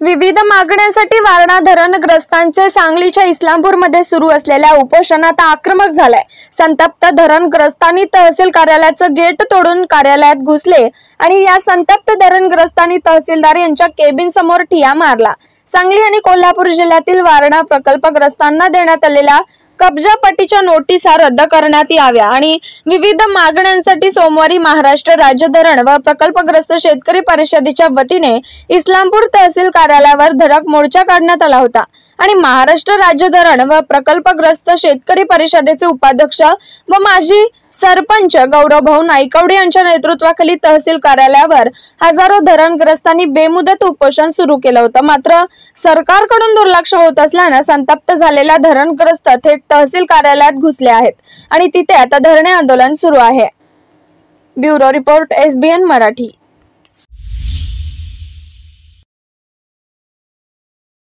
विविध मागण्यांसाठी वारणा धरणग्रस्तांचे सांगलीच्या इस्लामपूरमध्ये सुरू असलेल्या उपोषणात आक्रमक झालाय. संतप्त धरणग्रस्तांनी तहसील कार्यालयाचं गेट तोडून कार्यालयात घुसले आणि या संतप्त धरणग्रस्तांनी तहसीलदार यांच्या केबिन समोर ठिया मारला. सांगली आणि कोल्हापूर जिल्ह्यातील वारणा प्रकल्पग्रस्तांना देण्यात आलेल्या कब्जापटीच्या नोटीसा रद्द करण्यात याव्या आणि विविध मागण्यांसाठी सोमवारी महाराष्ट्र राज्य धरण व प्रकल्पग्रस्त शेतकरी परिषदेच्या वतीने इस्लामपूर तहसील कार्यालयावर धडक मोर्चा काढण्यात आला होता. आणि महाराष्ट्र राज्य धरण व प्रकल्पग्रस्त शेतकरी परिषदेचे उपाध्यक्ष व माजी सरपंच गौरवभाऊ नाईकवडे यांच्या नेतृत्वाखाली तहसील कार्यालयावर हजारो धरणग्रस्तांनी बेमुदत उपोषण सुरू केलं होतं. मात्र सरकारकडून दुर्लक्ष होत असल्यानं संतप्त झालेल्या धरणग्रस्त थेट तहसील कार्यालयात घुसले आहेत आणि तिथे आता धरणे आंदोलन सुरू आहे. Bureau report SBN Marathi.